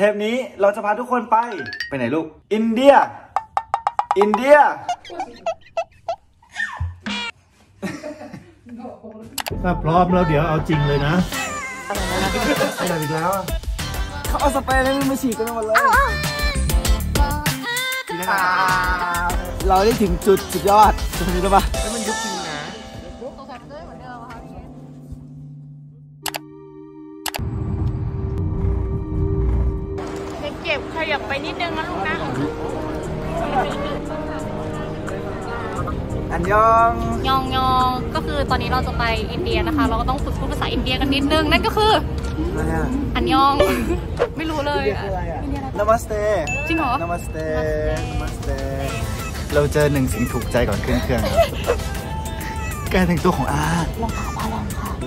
เทปนี้เราจะพาทุกคนไป ไปไหนลูก อินเดีย อินเดีย ถ้าพร้อมแล้วเดี๋ยวเอาจริงเลยนะไปไหนอีกแล้วอะเขาเอาสเปรย์ให้มึงมาฉีดกันหมดเลยเราได้ถึงจุดสุดยอดตรงนี้แล้วปะแล้วมันยุบจริงนะเบขยับไปนิดนึงนะลูกนะอันยองยองยองก็คือตอนนี้เราจะไปอินเดียนะคะ เราก็ต้องฝึกพูดภาษาอินเดียกันนิดนึงนั่นก็คืออะไรอะอันยองไม่รู้เลยเรียกอะคืออะไรอะนามัสเตจริงเหรอนามัสเตนามัสเตเราเจอหนึ่งสิ่งถูกใจก่อนขึ้นเครื่องครับการแต่งตัวของอาร์ต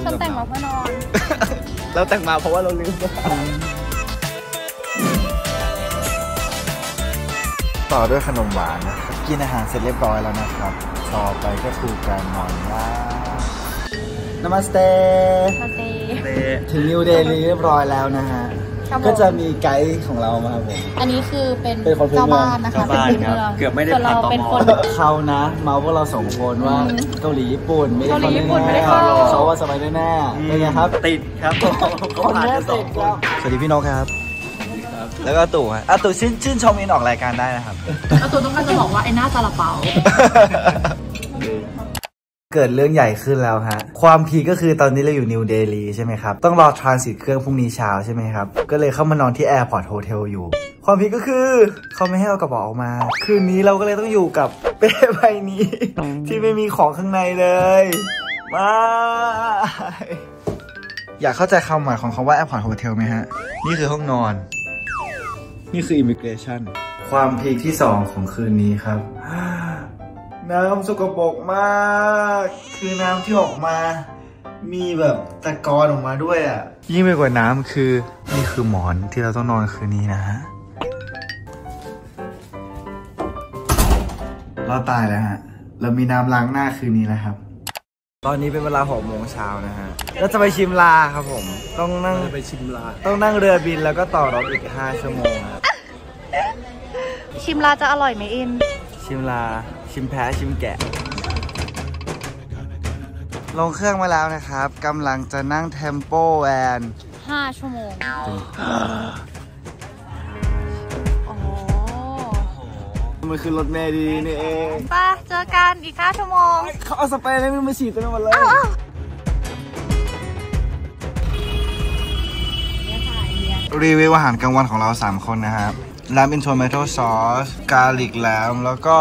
ฉันแต่งมาเพื่อนอน เราแต่งมาเพราะว่าเราลืม ต่อด้วยขนมหวานนะครับกินอาหารเสร็จเรียบร้อยแล้วนะครับ ต่อไปก็คือการนอนว่านามัสเตมาเตถึงนิวเดลีเรียบร้อยแล้วนะฮะ ครับผม ก็จะมีไกด์ของเรามาครับผม อันนี้คือเป็นเป็นคนพื้นเจ้าเมืองบ้านนะคะเจ้าบ้านเป็นครับพื้นเมืองเกือบไม่ได้ส่วนเราผ่านตม เป็นคน เขานะ เมาพวกเราสองคนว่าเกาหลีญี่ปุ่นไม่ได้เกาหลีญี่ปุ่นแไม่ได้เข้า เขาว่าสบายแน่ๆเป็นไงครับติดครับก็ผ่านกันสองคนสวัสดีพี่นกครับ แล้วก็ตู่ฮะอะตู่ชื่นชื่นชมอินออกรายการได้นะครับ แล้วตัวต้องการจะบอกว่าไอ้หน้าซาลาเปา เกิดเรื่องใหญ่ขึ้นแล้วฮะ ความพีคก็คือตอนนี้เราอยู่นิวเดลีใช่ไหมครับ ต้องรอ transit เครื่องพรุ่งนี้เช้าใช่ไหมครับ ก็เลยเข้ามานอนที่ airport hotel อยู่ ความพีคก็คือเขาไม่ให้เอากระเป๋าออกมา คืนนี้เราก็เลยต้องอยู่กับเป้ใบนี้ ที่ไม่มีของข้างในเลยมาอยากเข้าใจคำหมายของคำว่า airport hotel ไหมฮะ นี่คือห้องนอน นี่คือ immigration ความพีคที่2ของคืนนี้ครับ น้ำสกปรกมาก คือน้ำที่ออกมา มีแบบตะกอนออกมาด้วยอะ ยิ่งไปกว่าน้ำคือ นี่คือหมอนที่เราต้องนอนคืนนี้นะฮะเราตายแล้วฮะ เรามีน้ำล้างหน้าคืนนี้แล้วครับ ตอนนี้เป็นเวลาหกโมงเช้านะฮะเราจะไปชิมลาครับผม ต้องนั่งไปชิมลา ต้องนั่งเรือบินแล้วก็ต่อรถอีก 5 ชั่วโมงครับ ชิมลาจะอร่อยไหมอิน ชิมลา ชิมแพ้ชิมแกะ ลงเครื่องมาแล้วนะครับกำลังจะนั่ง tempo van 5ชั่วโมงอ๋อมันคือรถเมล์ดีๆนี่เองไปเจอกันอีก5ชั่วโมง เขาเอาสเปรย์ให้มึงมาฉีดกันหมดเลยรีวิวอาหารกลางวันของเรา 3 คนนะครับ lamb in tomato sauce garlic lamb แล้วก็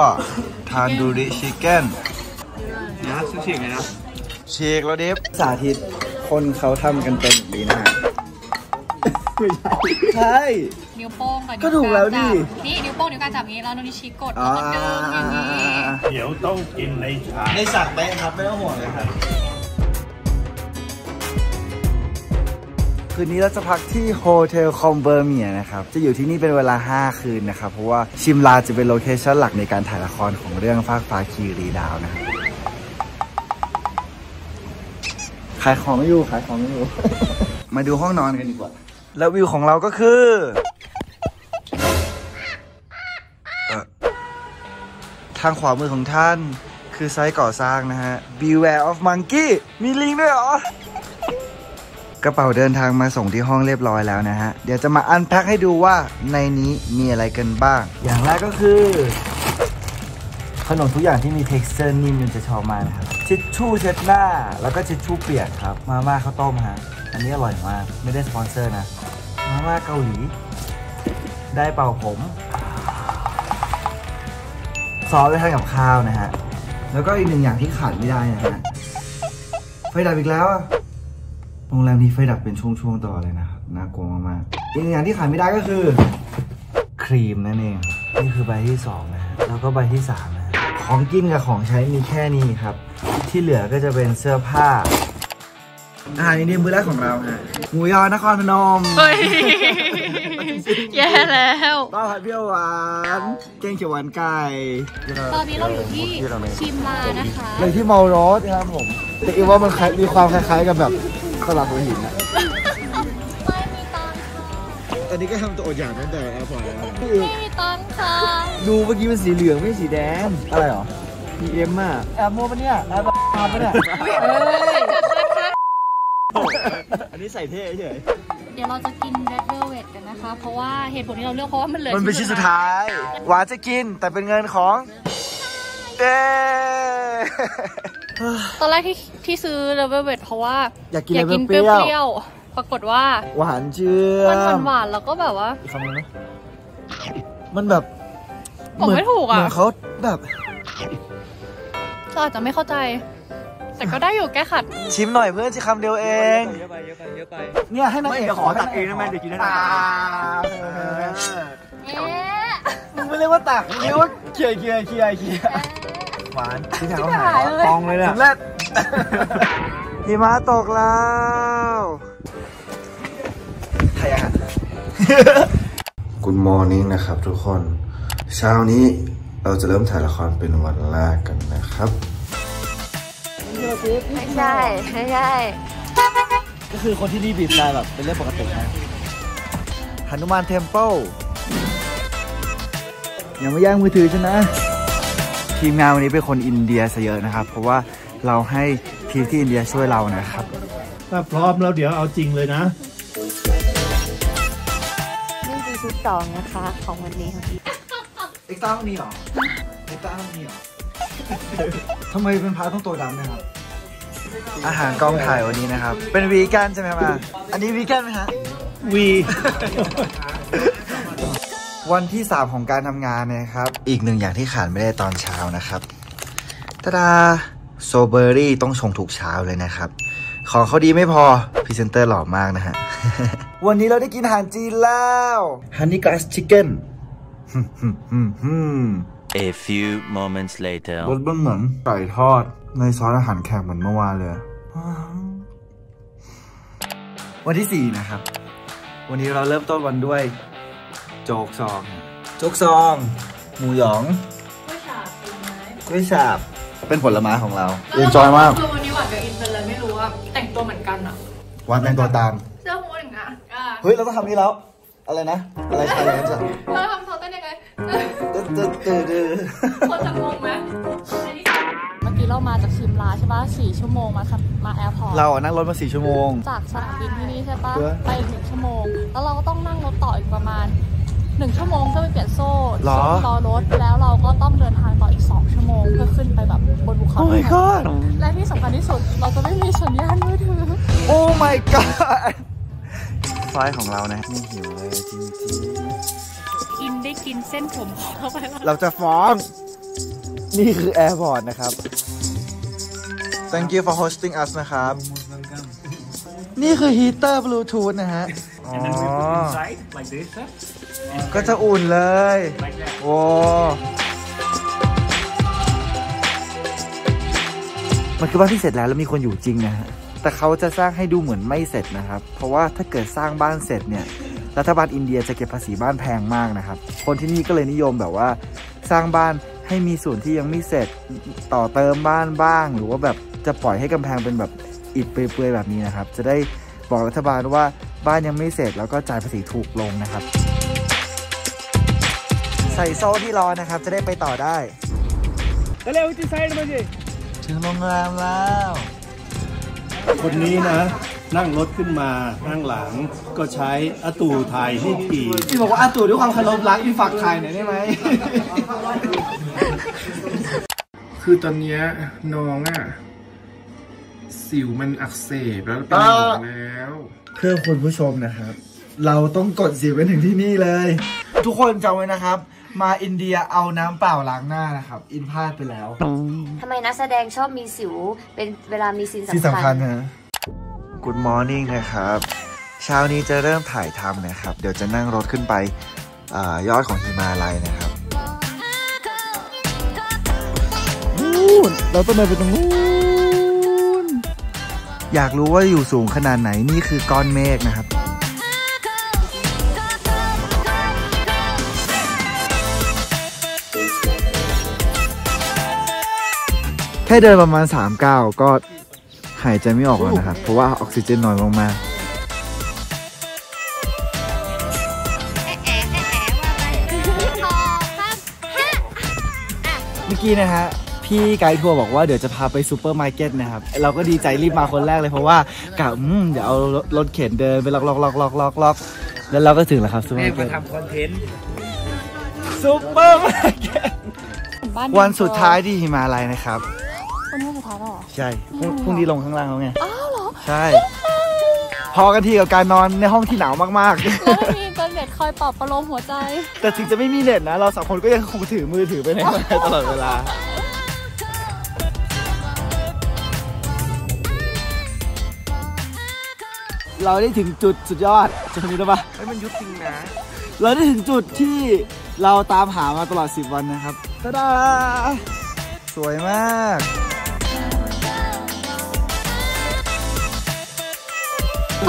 ทานดูริชิคเก้นนะซึ่งเสียงไงนะชีกแล้วดิฟสาธิตคนเขาทำกันเป็นแบบนี้นะฮะไม่ใช่ใช่ นิ้วโป้งกับก็ถูกแล้วดินิ้กางจับนี่นิ้วโป้งนิ้วกลางจับอย่างนี้แล้วนิ้วชี้กดอ๋แล้อวก็ดึงอย่างนี้ เดี๋ยวต้องกินในชาในสั่งไปครับ ไม่ต้องห่วงเลยครับ คืนนี้เราจะพักที่โฮเทลคอมเบอร์เมียนะครับ จะอยู่ที่นี่เป็นเวลา 5 คืนนะครับ เพราะว่าชิมลาจะเป็นโลเคชั่นหลักในการถ่ายละครของเรื่องฟากฟ้าคีรีดาวนะครับขายของไม่อยู่ขายของไม่อยู่ มาดูห้องนอนกันดีกว่า แล้ววิวของเราก็คือเอ่อทางขวามือของท่านคือไซต์ก่อสร้างนะฮะ Beware of Monkey มีลิงด้วยเหรอ กระเป๋าเดินทางมาส่งที่ห้องเรียบร้อยแล้วนะฮะ เดี๋ยวจะมาอันแพ็คให้ดูว่าในนี้มีอะไรกันบ้าง อย่างแรกก็คือ ขนมทุกอย่างที่มี texture นิ่มมันจะชอบมากนะครับทิชชู่เช็ดหน้า แล้วก็ทิชชู่เปียกครับ มาม่าข้าวต้มฮะ อันนี้อร่อยมาก ไม่ได้สปอนเซอร์นะ มาม่าเกาหลี ได้เป่าผมซอสไว้ทานกับข้าวนะฮะ แล้วก็อีกหนึ่งอย่างที่ขาดไม่ได้นะฮะไฟดับอีกแล้วอะ โรงแรมนี้ไฟดับเป็นช่วงๆตลอดเลยนะครับน่ากลัวมากๆอีกหนึ่งอย่างที่ขาดไม่ได้ก็คือครีมนั่นเองนี่คือใบที่สองนะฮะแล้วก็ใบที่สามนะฮะของกินกับของใช้มีแค่นี้ครับ ที่เหลือก็จะเป็นเสื้อผ้าอาหารอินเดียมื้อแรกของเราฮะหมูยอนครพนมเฮ้ยแย่แล้วข้าวผัดเปรี้ยวหวานแกงเขียวหวานไก่ตอนนี้เราอยู่ที่ชิมลานะคะเลยที่เมาโรสนะครับผมแต่อีว่ามันคล้ายมีความคล้ายๆกับแบบ ข้าวหลามหัวหินนะไม่มีตังค์ค่ะอันนี้ก็ทำตัวอดอยากตั้งแต่แอร์พอร์ตแล้วไม่มีตังค์ค่ะดูเมื่อกี้มันสีเหลืองไม่สีแดง อะไรหรอ PM อะแอบโมปะเนี่ยแอบมาปะเนี่ยอันนี้ใส่เท่เฉยเดี๋ยวเราจะกิน red velvet กันนะคะ เพราะว่าเหตุผลที่เราเลือกเพราะว่ามันเหลือมันเป็นชิ้นสุดท้าย หวานจะกินแต่เป็นเงินของเด้ ตอนแรกที่ที่ซื้อ red velvet เพราะว่า อยากกินอยากกินเปเปรี้ยวๆรี้ยวๆปรากฏว่าหวานเชื่อมันหวานๆแล้วก็แบบว่าอีกคำนึงนะมันแบบบอกไม่ถูกอะเหมือนเขาแบบเราอาจจะไม่เข้าใจ แต่ก็ได้อยู่แก้ขัด ชิมหน่อยเพื่อนจะคำเดียวเองเยอะไปเยอะไปเยอะไปเนี่ยให้นางไม่เอกเดี๋ยวขอตักเองได้ไหมเดี๋ยวกินได้อ่าเอ๊ะมึงไม่เรียกว่าตักมึงเรียกว่าเคี่ยเคี่ยเคี่ยเคี่ย หวานที่แถวหายฟองเลยเนี่ยสำเร็จหิมะตกแล้วไทยอาหาร Good morning นะครับทุกคนเช้านี้เราจะเริ่มถ่ายละครเป็นวันแรกกันนะครับไม่ใช่ไม่ใช่ก็คือคนที่นี่บีบได้แบบเป็นเรื่องปกตินะHanuman temple ยังไม่แย่งมือถือฉันนะ ทีมงานวันนี้เป็นคนอินเดียซะเยอะนะครับ เพราะว่าเราให้ทีมที่อินเดียช่วยเรานะครับ ถ้าพร้อมแล้วเดี๋ยวเอาจริงเลยนะนี่คือชุดสองนะคะ ของวันนี้ค่ะ extra มีหรอ extra มีหรอทำไมเป็นพาต้องตัวดำนะครับ อาหารกองถ่ายวันนี้นะครับ เป็นวีแกนใช่ไหมครับอะอันนี้วีแกนไหมฮะวี วันที่ 3 ของการทำงานนะครับ อีกหนึ่งอย่างที่ขาดไม่ได้ตอนเช้านะครับตาดาโซเบอรี่ต้องชงทุกเช้าเลยนะครับ ของเขาดีไม่พอพรีเซนเตอร์หล่อมากนะฮะ วันนี้เราได้กินอาหารจีนแล้ว honey garlic chicken A few moments later. รสมันเหมือนไก่ทอด ในซอสอาหารแขกเหมือนเมื่อวานเลย วันที่ 4 นะครับ วันนี้เราเริ่มต้นวันด้วย โจ๊กซอง โจ๊กซอง หมูหยองกล้วยฉาบเป็นผลไม้ของเราเอ็นจอยมากคือวันนี้หวานกับอินเป็นอะไรไม่รู้ว่าแต่งตัวเหมือนกันอะวันแต่งตัวตามเสื้อฮูดอย่างเงี้ยอะเฮ้ยเราต้องทำนี่แล้ว อะไรนะ อะไรอะไรนะจ๊ะเราทำเขาเต้นยังไงตึ๊ดตึ๊ดตึ๊ดตึ๊ดคนจะงงไหมเมื่อกี้เรามาจากชิมลาใช่ปะสี่ชั่วโมงมาครับมาแอร์พอร์ตเราอะนั่งรถมาสี่ชั่วโมง จากสนามบินที่นี่ใช่ปะเพื่อไปอีกหนึ่งชั่วโมง แล้วเราก็ต้องนั่งรถต่ออีกประมาณ หนึ่งชั่วโมงเพื่อไปเปลี่ยนโซ่หรอ รอรถแล้วเราก็ต้องเดินทางต่ออีกสองชั่วโมงเพื่อขึ้นไปแบบบนภูเขาโอ้ my god และที่สำคัญที่สุดเราจะไม่มีสัญญาณมือถือโอ้ my god ไฟล์ของเรานะนี่หิวเลยจริงอินได้กินเส้นผมเข้าไปแล้ว ๆเราจะฟ้อง นี่คือ airport นะครับ thank you for hosting us นะครับ นี่คือฮีเตอร์บลูทูธนะฮะ อ๋อ like this ก็จะอุ่นเลยโว้มันคือบ้านที่เสร็จแล้วแล้วมีคนอยู่จริงนะฮะ แต่เขาจะสร้างให้ดูเหมือนไม่เสร็จนะครับ เพราะว่าถ้าเกิดสร้างบ้านเสร็จเนี่ย รัฐบาลอินเดียจะเก็บภาษีบ้านแพงมากนะครับ คนที่นี่ก็เลยนิยมแบบว่า สร้างบ้านให้มีส่วนที่ยังไม่เสร็จต่อเติมบ้านบ้าง หรือว่าแบบจะปล่อยให้กำแพงเป็นแบบอิฐเปื่อยๆแบบนี้นะครับ จะได้บอกรัฐบาลว่า บ้านยังไม่เสร็จแล้วก็จ่ายภาษีถูกลงนะครับ ใส่โซ่ที่รอนะครับ จะได้ไปต่อได้แล้วจะใช่ไซด์มาจีถึงโรงแรมแล้ว คนนี้นะ นั่งรถขึ้นมานั่งหลังก็ใช้อาตูไทยให้ขี่พี่บอกว่าอาตูด้วยความเคารพรักพี่ฝาถ่ายหน่อยได้ไหมคือตอนนี้น้องอะ สิวมันอักเสบแล้วเป็นหนองแล้ว เพื่อคุณผู้ชมนะครับ เราต้องกดสิวกันถึงที่นี่เลย ทุกคนจำไว้นะครับ มาอินเดียเอาน้ำเปล่าล้างหน้านะครับ อินพลาดไปแล้วทำไมนักแสดงชอบมีสิว เป็นเวลามีซีนที่สำสำคัคัญญนะ Good morning นะครับ เช้านี้จะเริ่มถ่ายทำนะครับ เดี๋ยวจะนั่งรถขึ้นไปอายอดของฮิมาลัยนะครับนู่นเราต้องเดินไปตรงนู้น อยากรู้ว่าอยู่สูงขนาดไหนนี่คือก้อนเมฆนะครับแค่เดินประมาณ3ก้าวก็หายใจไม่ออกแล้วนะครับ เพราะว่าออกซิเจนน้อยมากๆเมื่อกี้นะฮะ พี่ไกด์ทัวร์บอกว่าเดี๋ยวจะพาไปซูเปอร์มาร์เก็ตนะครับ เราก็ดีใจรีบมาคนแรกเลยเพราะว่ากะอืมเดี๋ยวเอารถเข็นเดินไปล็อกล็อกล็อกล็อกล็อกล็อกแล้วเราก็ถึงแล้วครับซูเปอร์มาร์เก็ตทำคอนเทนต์ซูเปอร์มาร์เก็ตบ้านวันสุดท้ายที่หิมาลัยนะครับ วันนี้วันสุดท้ายแล้วเหรอ ใช่พรุ่งพรุ่งนี้ลงข้างล่างแล้วไง อ้าวเหรอใช่ พอกันทีกับการนอนในห้องที่หนาวมากแล้วไม่มีอินเทอร์เน็ตคอยปลอบประโลมหัวใจ ๆ แต่ถึงจะไม่มีเน็ตนะ เราสองคนก็ยังคงถือมือถือไปหิมาลัยตลอดเวลา เราได้ถึงจุดสุดยอดจะทำนี้ได้ปะเฮ้ยมันยุบจริงนะ เราได้ถึงจุดที่เราตามหามาตลอด 10 วันนะครับตาดาสวยมาก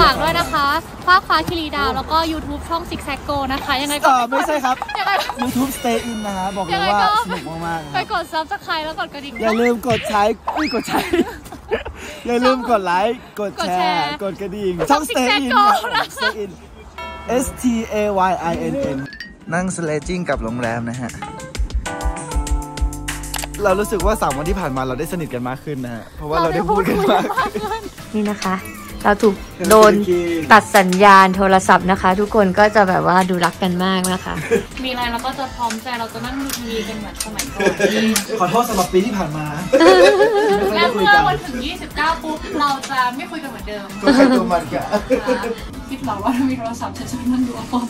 ฝากด้วยนะคะฟ้ากฟ้าคิรีดาว แล้วก็ YouTube ช่อง Six s a g Go นะคะ ยังไงก็เออไม่ใช่ครับยังไง YouTube Stay In นะฮะบอกเลยว่ายังไงก็สนุกมากๆนะไปครับกด Subscribe แล้วกดกระดิ่งอย่าลืมกดใช้อุ้ยกดใช้ อย่าลืมกดไลค์ กดแชกดแชร์ร์ กดกระดิ่ง ช่ช่อองง Six Stay Tag In Go นะครับ Stay In S T A Y I N N นั่งสเลจิ้งกับโรงแรมนะฮะ เรารู้สึกว่า3วันที่ผ่านมาเราได้สนิทกันมากขึ้นนะฮะ เพราะว่าเราได้พูดกันมากขึ้นนี่นะคะ เราถูกโดนตัดสัญญาณโทรศัพท์นะคะ ทุกคนก็จะแบบว่าดูรักกันมากนะคะ มีอะไรเราก็จะพร้อมใจเราจะนั่งดูทีวีกันเหมือนสมัยก่อนที่ขอโทษสำหรับปีที่ผ่านมาและเมื่อวันถึง 29 ปุ๊บเราจะไม่คุยกันเหมือนเดิมตัวใครตัวมันกะคิดหรอว่าถ้ามีโทรศัพท์จะจะนั่งดูอัลบั้ม